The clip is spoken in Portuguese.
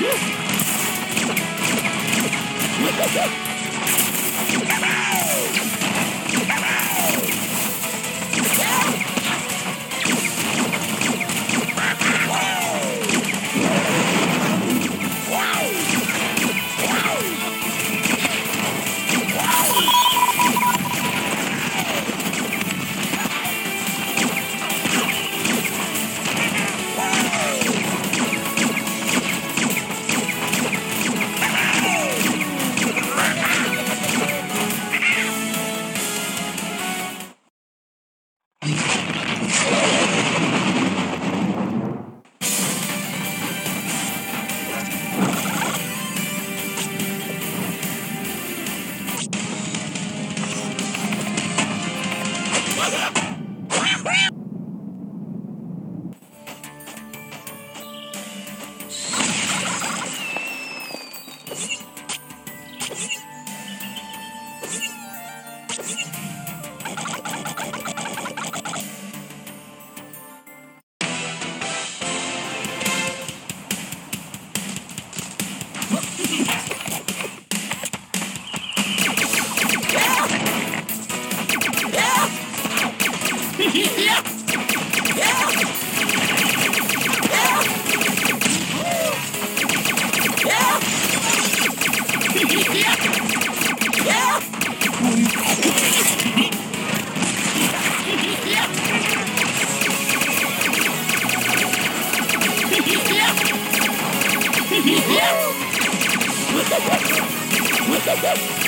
Yeah! Yeah!